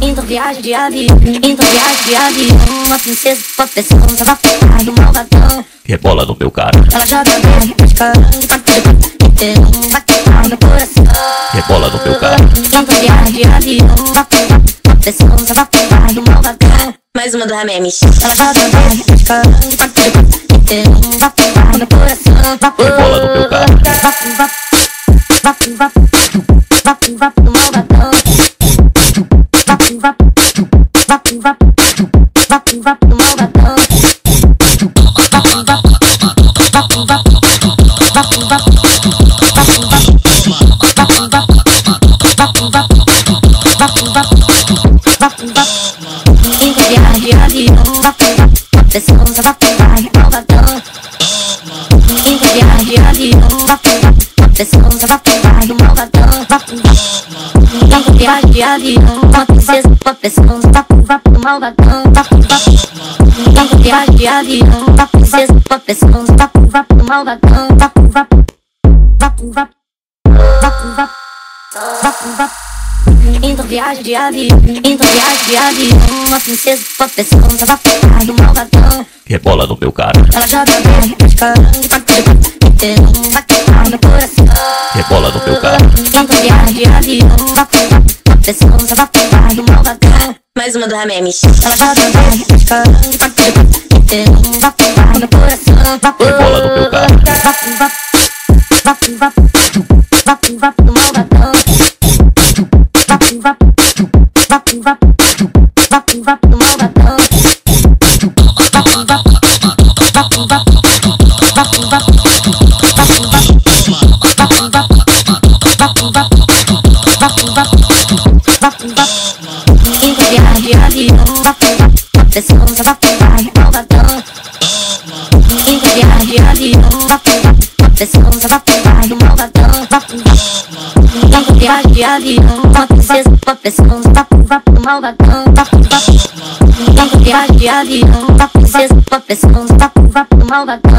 Então viagem de avião, então viagem de avião Uma princesa, uma pessoa, vapo, ai do malvadão. Rebola no meu cara, Ela joga bem, buscando, batendo, batendo no coração. Rebola no meu cara, Então viagem de avião, uma pessoa, vapo, ai do malvadão. Mais uma do Ramemes. Ela joga bem, buscando, batendo, batendo no coração. Vapo, rebola no meu cara, Cinco dias de avião, vapo, vapo, uma pessoa, vapo, vai, malvadão Cinco dias de avião, vapo, vapo, uma pessoa, vapo, vai, malvadão Cinco dias de avião, uma princesa, uma pessoa, malvadão Cinco dias de avião, uma princesa, uma pessoa, malvadão Vapo, vapo Vapo, vapo Vapo, vapo Então viagem de avião, então viagem de avião Uma princesa, uma pessoa, vapo, vai, do malvadão rebola no meu cara, ela joga bem, buscando, batendo, batendo no coração rebola no meu cara, Então viagem de avião, vapo, vapo, uma pessoa, vai do malvadão Mais uma do Ramemes. Ela joga bem, buscando, batendo, batendo no coração Vapo, rebola no meu cara, vapo, vapo, vapo, vapo, vapo, vapo do malvadão Vapo, pressão só vai malvadão. Enviar de avião, pressão só vai malvadão. Enviar de avião, uma princesa, uma pressão só vai malvadão. Enviar de avião, uma princesa, uma pressão só vai malvadão.